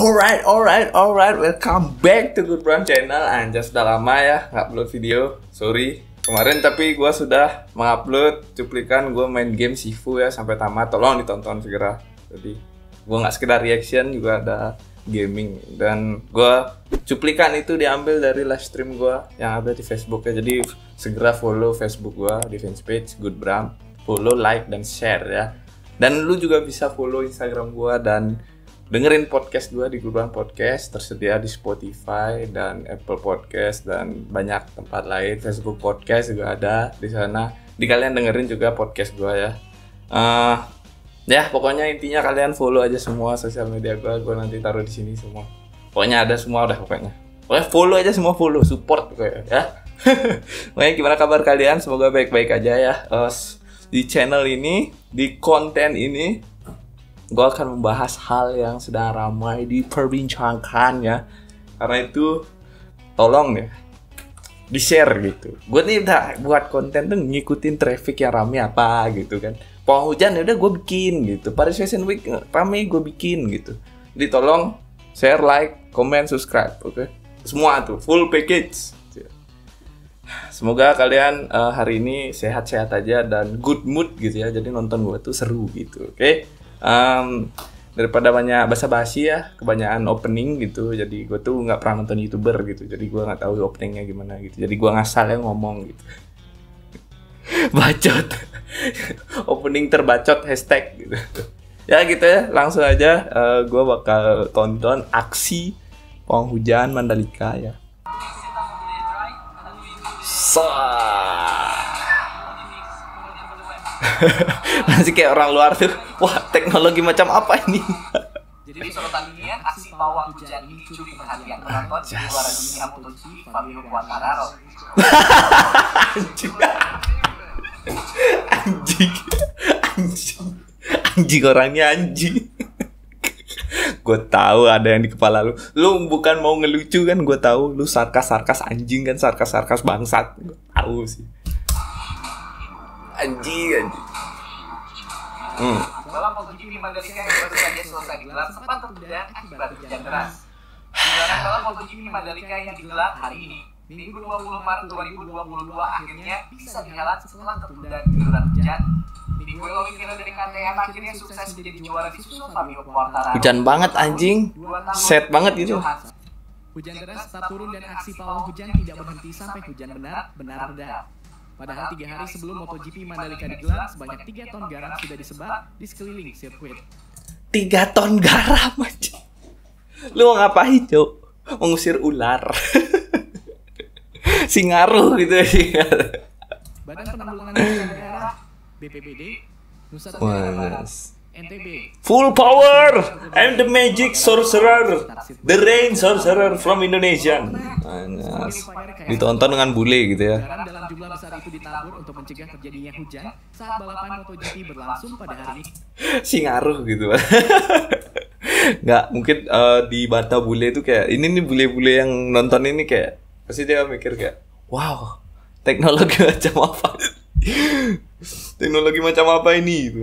Alright, alright, alright. Welcome back to Good Brown Channel. Anjas sudah lama ya nggak upload video. Sorry. Kemarin tapi gue sudah mengupload cuplikan gue main game Sifu ya sampai tamat. Tolong ditonton segera. Jadi gue nggak sekedar reaction juga ada gaming dan gue cuplikan itu diambil dari live stream gue yang ada di Facebook ya. Jadi segera follow Facebook gue di fanpage Good Bram. Follow, like, dan share ya. Dan lu juga bisa follow Instagram gue dan dengerin podcast gue di Gurban Podcast tersedia di Spotify dan Apple Podcast dan banyak tempat lain. Facebook Podcast juga ada di sana. Di kalian dengerin juga podcast gue ya. Uh, ya pokoknya intinya kalian follow aja semua sosial media gue gue nanti taruh di sini semua. Pokoknya ada semua udah pokoknya. Pokoknya follow aja semua follow support pokoknya ya. Pokoknya gimana kabar kalian? Semoga baik-baik aja ya uh, di channel ini di konten ini gue akan membahas hal yang sedang ramai diperbincangkan ya karena itu tolong ya di share gitu gue nih udah buat konten tuh ngikutin traffic yang rame apa gitu kan pohon hujan ya udah gue bikin gitu Paris Fashion Week rame gue bikin gitu jadi tolong share like comment subscribe oke okay? semua tuh full package Semoga kalian uh, hari ini sehat-sehat aja dan good mood gitu ya. Jadi nonton gue tuh seru gitu. Oke. Okay? Um, daripada banyak basa-basi ya kebanyakan opening gitu. Jadi gue tuh nggak pernah nonton youtuber gitu. Jadi gue nggak tahu openingnya gimana gitu. Jadi gue ngasal ya ngomong gitu. Bacot. Opening terbacot hashtag gitu. Ya gitu ya langsung aja uh, eh, gue bakal tonton aksi penghujan Mandalika ya. Sah. masih kayak orang luar tuh. Wah teknologi macam apa ini? Jadi dunia aksi pawang hujan ini curi perhatian penonton di luar dunia Fabio Quartararo. Anjing. Anjing. Anjing. Anjing orangnya anjing. Gue tahu ada yang di kepala lu. Lu bukan mau ngelucu kan? Gue tahu lu sarkas sarkas anjing kan? Sarkas sarkas bangsat. Gue tahu sih anjing anjing. Hmm. dalam MotoGP Mandalika yang baru saja selesai digelar sempat tertunda akibat hujan deras. Gelaran balap MotoGP Mandalika yang digelar hari ini Minggu 20 Maret 2022 akhirnya bisa dihelat setelah tertunda guyuran hujan. Minggu lalu Vino dari KTM akhirnya sukses menjadi juara di susul Fabio Quartararo Hujan banget anjing. Set banget gitu. Hujan deras tak turun dan aksi pawang hujan tidak berhenti sampai hujan benar benar reda. Padahal tiga hari sebelum MotoGP Mandalika digelar, sebanyak tiga ton garam sudah disebar di sekeliling sirkuit. Tiga ton garam aja. Lu mau ngapain, Cok? Mengusir ular. Singaruh gitu ya. Badan Penanggulangan Daerah BPBD Nusa Tenggara NTB. Full power! I'm the magic sorcerer. The rain sorcerer from Indonesia. Anas. Ditonton dengan bule gitu ya. dalam jumlah besar itu ditabur untuk mencegah terjadinya hujan saat balapan MotoGP berlangsung pada hari ini. Singaruh gitu. Nggak, mungkin uh, di Bata bule itu kayak ini nih bule-bule yang nonton ini kayak pasti dia mikir kayak wow teknologi macam apa teknologi macam apa ini gitu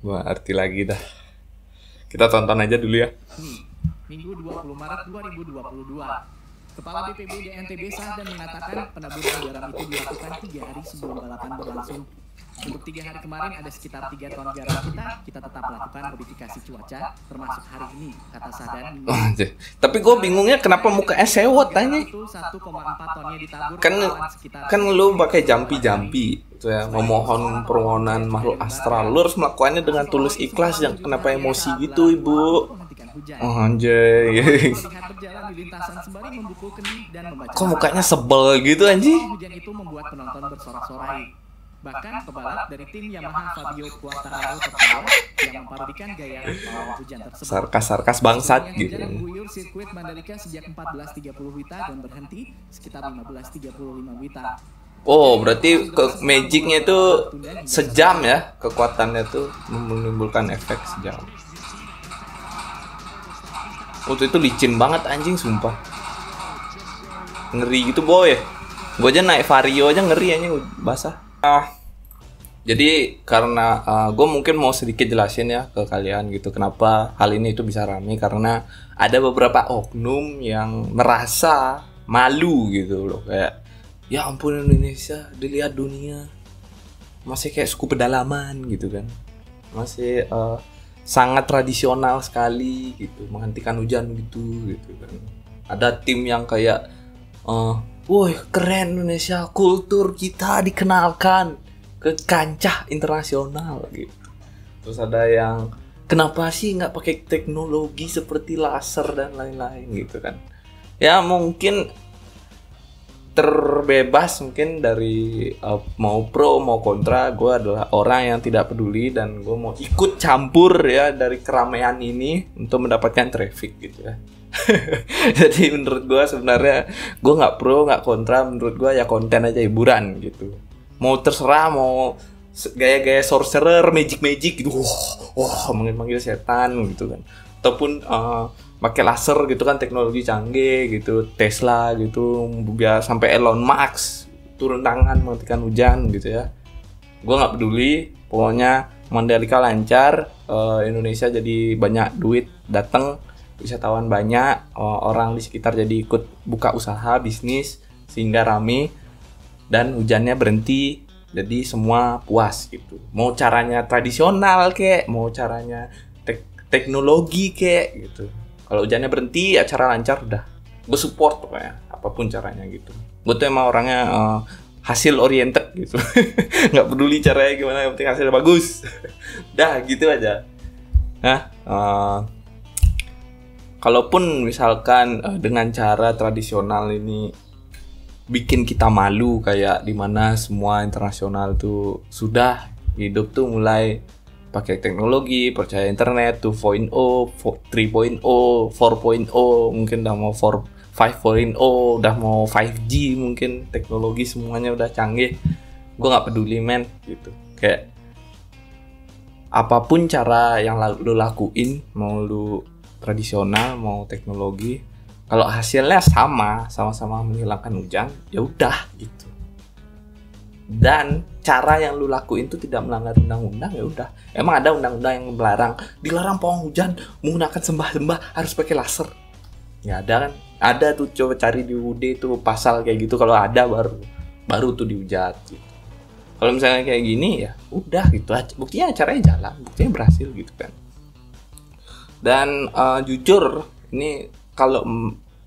Gua arti lagi dah. Kita tonton aja dulu ya. Minggu 20 Maret 2022. Kepala BPBD NTB sah dan mengatakan penaburan garam itu dilakukan tiga hari sebelum balapan berlangsung untuk tiga hari kemarin ada sekitar tiga ton garam kita, kita tetap melakukan modifikasi cuaca, termasuk hari ini, kata Sadan. Oh, tapi gue bingungnya kenapa muka sewot tanya? Kan kan lu pakai jampi-jampi itu ya memohon permohonan makhluk astral lu harus melakukannya dengan tulus ikhlas yang kenapa emosi gitu ibu Oh anjay Kok mukanya sebel gitu anjing Hujan itu membuat penonton bersorak-sorai Bahkan pebalap dari tim Yamaha Fabio Quartararo tertawa yang memparodikan gaya hujan tersebut. Sarkas-sarkas bangsat gitu. Guyur sirkuit Mandalika sejak 14.30 Wita dan berhenti sekitar 15.35 Wita. Oh, berarti ke magicnya itu sejam ya kekuatannya tuh menimbulkan efek sejam. Waktu itu licin banget anjing sumpah. Ngeri gitu boy. Gue aja naik vario aja ngeri anjing basah. Ah, Jadi karena gue mungkin mau sedikit jelasin ya ke kalian gitu kenapa hal ini itu bisa rame karena ada beberapa oknum yang merasa malu gitu loh kayak ya ampun Indonesia dilihat dunia masih kayak suku pedalaman gitu kan masih uh, sangat tradisional sekali gitu menghentikan hujan gitu gitu kan. Ada tim yang kayak uh, woi keren Indonesia kultur kita dikenalkan ke kancah internasional gitu. Terus ada yang kenapa sih nggak pakai teknologi seperti laser dan lain-lain gitu kan. Ya mungkin terbebas mungkin dari uh, mau pro mau kontra gue adalah orang yang tidak peduli dan gue mau ikut campur ya dari keramaian ini untuk mendapatkan traffic gitu ya. Jadi menurut gue sebenarnya gue nggak pro nggak kontra menurut gue ya konten aja hiburan gitu. Mau terserah mau gaya-gaya sorcerer magic magic gitu. Wah wah manggil manggil setan gitu kan. Ataupun uh, pakai laser gitu kan teknologi canggih gitu Tesla gitu biar sampai Elon Musk turun tangan menghentikan hujan gitu ya. Gue nggak peduli pokoknya Mandalika lancar uh, Indonesia jadi banyak duit datang wisatawan banyak orang di sekitar jadi ikut buka usaha bisnis sehingga rame dan hujannya berhenti jadi semua puas gitu. Mau caranya tradisional kek mau caranya tek teknologi kek gitu kalau hujannya berhenti acara lancar udah gue support pokoknya apa pun caranya gitu. Gue tuh emang orangnya uh, hasil oriented gitu. Nggak peduli caranya gimana yang penting hasilnya bagus. Dah gitu aja. Nah uh, kalaupun misalkan uh, dengan cara tradisional ini bikin kita malu kayak di mana semua internasional tuh sudah hidup tuh mulai pakai teknologi percaya internet 2.0 3.0 4.0 mungkin udah mau 4 5.0 udah mau 5G mungkin teknologi semuanya udah canggih. Gue nggak peduli men gitu. Kayak apa pun cara yang lu lakuin mau lu tradisional mau teknologi kalau hasilnya sama sama-sama menghilangkan hujan ya udah gitu dan cara yang lu lakuin itu tidak melanggar undang-undang ya udah. Emang ada undang-undang yang melarang? Dilarang pawang hujan menggunakan sembah-sembah harus pakai laser. Ya ada kan? Ada tuh coba cari di UD itu pasal kayak gitu. Kalau ada baru baru tuh dihujat. Gitu. kalau misalnya kayak gini ya udah gitu aja. Buktinya caranya jalan buktinya berhasil gitu kan. Dan uh, jujur ini kalau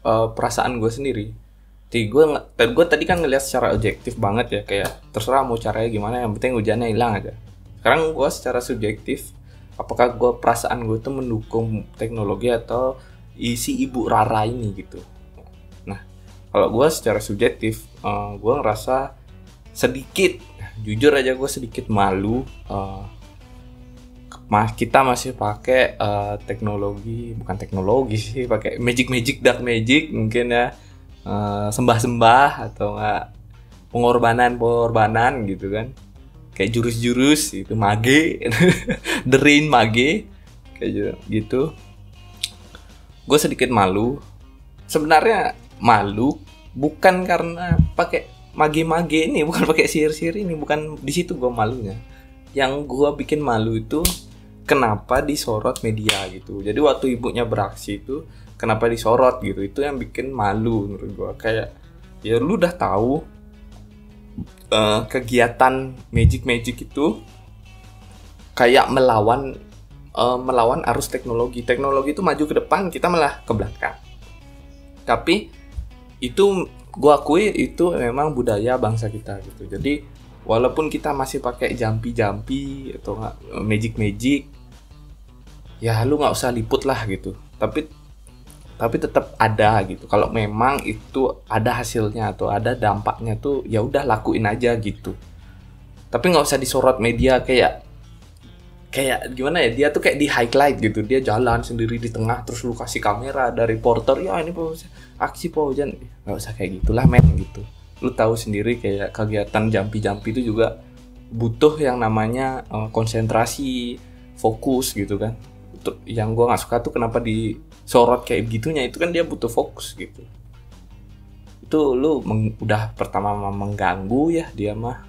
uh, perasaan gue sendiri gue gue tadi kan ngeliat secara objektif banget ya kayak terserah mau caranya gimana yang penting hujannya hilang aja. Sekarang gue secara subjektif apakah gue perasaan gue tuh mendukung teknologi atau isi ibu Rara ini gitu? Nah kalau gue secara subjektif uh, eh, gue ngerasa sedikit jujur aja gue sedikit malu uh, kita masih pakai uh, teknologi bukan teknologi sih pakai magic magic dark magic mungkin ya uh, sembah-sembah atau enggak pengorbanan pengorbanan gitu kan. Kayak jurus-jurus itu mage. Derin mage. Kayak gitu. Gue sedikit malu. Sebenarnya malu bukan karena pakai mage-mage ini bukan pakai sihir-sihir ini bukan di situ gue malunya. Yang gue bikin malu itu kenapa disorot media gitu. Jadi waktu ibunya beraksi itu kenapa disorot gitu itu yang bikin malu menurut gua. Kayak ya lu udah tahu uh, kegiatan magic magic itu kayak melawan uh, melawan arus teknologi. Teknologi itu maju ke depan kita malah ke belakang. Tapi itu gua akui itu memang budaya bangsa kita gitu. Jadi walaupun kita masih pakai jampi-jampi atau nggak magic-magic ya lu nggak usah liput lah gitu. Tapi tapi tetap ada gitu. Kalau memang itu ada hasilnya atau ada dampaknya tuh ya udah lakuin aja gitu. Tapi nggak usah disorot media kayak kayak gimana ya dia tuh kayak di highlight gitu. Dia jalan sendiri di tengah terus lu kasih kamera dari reporter ya ini aksi hujan. Nggak usah kayak gitulah men gitu. Lu tahu sendiri kayak kegiatan jampi-jampi itu juga butuh yang namanya uh, konsentrasi fokus gitu kan. Yang gue nggak suka tuh kenapa disorot kayak gitunya itu kan dia butuh fokus gitu. Itu lu meng, udah pertama mengganggu ya dia mah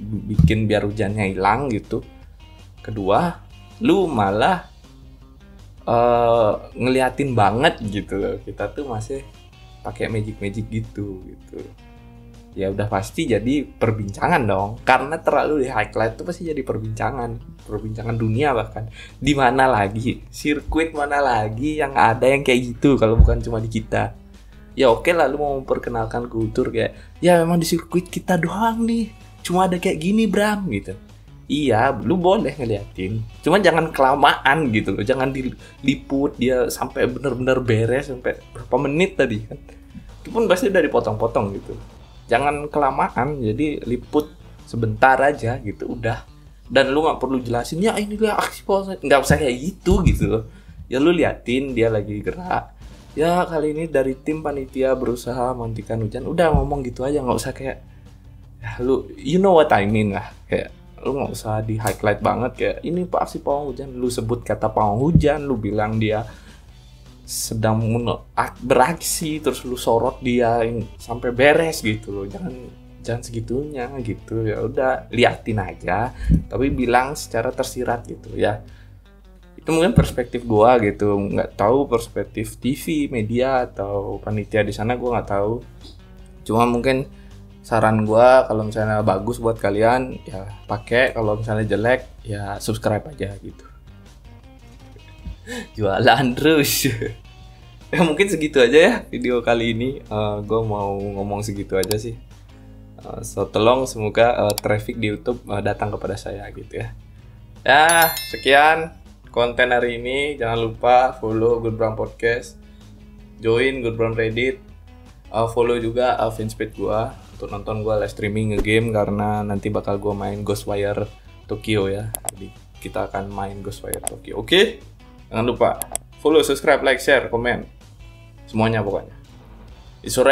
bikin biar hujannya hilang gitu. Kedua lu malah eh ngeliatin banget gitu loh. Kita tuh masih pakai magic magic gitu gitu ya udah pasti jadi perbincangan dong. Karena terlalu di highlight tuh pasti jadi perbincangan. Perbincangan dunia bahkan. Di mana lagi? Sirkuit mana lagi yang ada yang kayak gitu kalau bukan cuma di kita? Ya oke lah lu mau memperkenalkan kultur kayak ya memang di sirkuit kita doang nih. Cuma ada kayak gini Bram gitu. Iya lu boleh ngeliatin. Cuman jangan kelamaan gitu loh. Jangan diliput dia sampai bener-bener beres sampai berapa menit tadi kan. Itu pun pasti udah dipotong-potong gitu jangan kelamaan jadi liput sebentar aja gitu udah. Dan lu nggak perlu jelasin ya ini dia aksi polsek nggak usah kayak gitu gitu. Ya lu liatin dia lagi gerak. Ya kali ini dari tim panitia berusaha menghentikan hujan. Udah ngomong gitu aja nggak usah kayak ya, lu you know what I mean lah. Kayak lu nggak usah di highlight banget kayak ini pak aksi pawang hujan. Lu sebut kata pawang hujan lu bilang dia sedang ak- beraksi terus lu sorot dia sampai beres gitu loh. Jangan jangan segitunya gitu. Ya udah liatin aja. Tapi bilang secara tersirat gitu ya. Itu mungkin perspektif gua gitu. Nggak tahu perspektif TV media atau panitia di sana gua nggak tahu. Cuma mungkin saran gua kalau misalnya bagus buat kalian ya pakai. Kalau misalnya jelek ya subscribe aja gitu jualan terus. Ya mungkin segitu aja ya video kali ini. Gue mau ngomong segitu aja sih. Eh, so tolong semoga eh, traffic di YouTube eh, datang kepada saya gitu ya. Ya sekian konten hari ini. Jangan lupa follow Good Brown Podcast. Join Good Brown Reddit. Eh, follow juga uh, fanspage gua. Untuk nonton gua live streaming nge-game karena nanti bakal gua main Ghostwire Tokyo ya. Jadi kita akan main Ghostwire Tokyo. Oke jangan lupa follow subscribe like share komen. Semuanya pokoknya. It's a